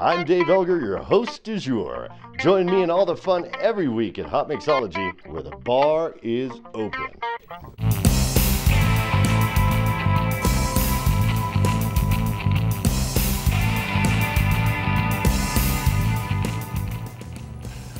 I'm Dave Elger, your host du jour. Join me in all the fun every week at Hot Mixology, where the bar is open.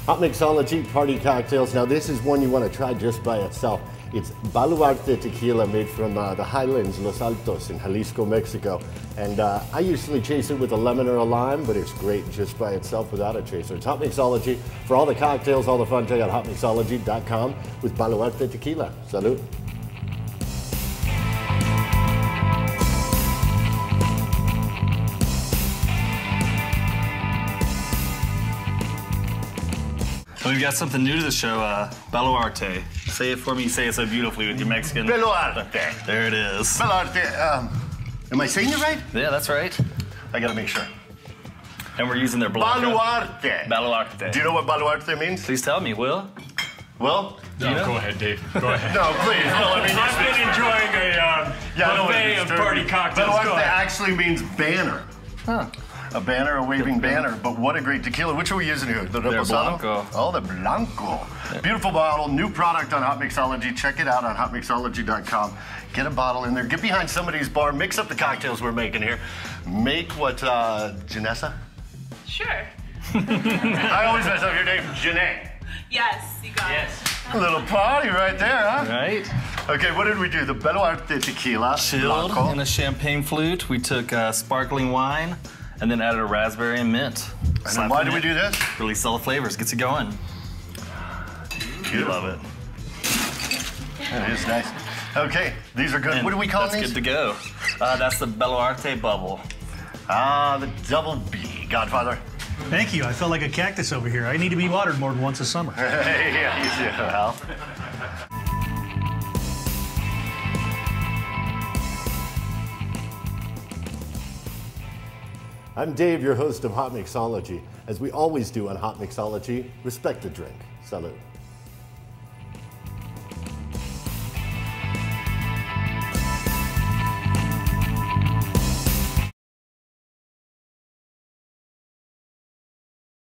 Hot Mixology Party Cocktails. Now, this is one you want to try just by itself. It's Baluarte tequila made from uh, the highlands, Los Altos in Jalisco, Mexico. And uh, I usually chase it with a lemon or a lime, but it's great just by itself without a chaser. It's Hot Mixology. For all the cocktails, all the fun, check out hotmixology.com with Baluarte tequila. Salud. We've got something new to the show, uh, Baluarte. Say it for me. You Say it so beautifully with your Mexican. Baluarte. There it is. Baluarte. Um, am I saying it right? Yeah, that's right. I gotta make sure. And we're using their Blanca. Baluarte. Baluarte. Do you know what baluarte means? Please tell me, Will. Well, No, go ahead, Dave. Go ahead. no, please. Well, I mean, I've been enjoying a um, yeah, I don't wanna buffet of disturb party cocktails. Go Baluarte ahead. actually means banner. Huh. A banner, a waving banner. But what a great tequila. Which are we using here? The Reposado? Blanco. Oh, the Blanco. Beautiful bottle, new product on Hot Mixology. Check it out on hotmixology.com. Get a bottle in there. Get behind somebody's bar. Mix up the cocktails we're making here. Make what, uh, Janessa? Sure. I always mess up your name, Janae. Yes, you got it. A little party right there, huh? Right. Okay, what did we do? The Baluarte tequila. Chilled Blanco. in a champagne flute. We took uh, sparkling wine and then added a raspberry and mint. And why do we do this? Release all the flavors. Gets it going. You love it. It is nice. Okay, these are good. And what do we call that's these? good to go. Uh, that's the Baluarte bubble. Ah, the double B. Godfather. Thank you. I felt like a cactus over here. I need to be watered more than once a summer. Yeah, you too, Al. I'm Dave, your host of Hot Mixology. As we always do on Hot Mixology, respect the drink. Salud.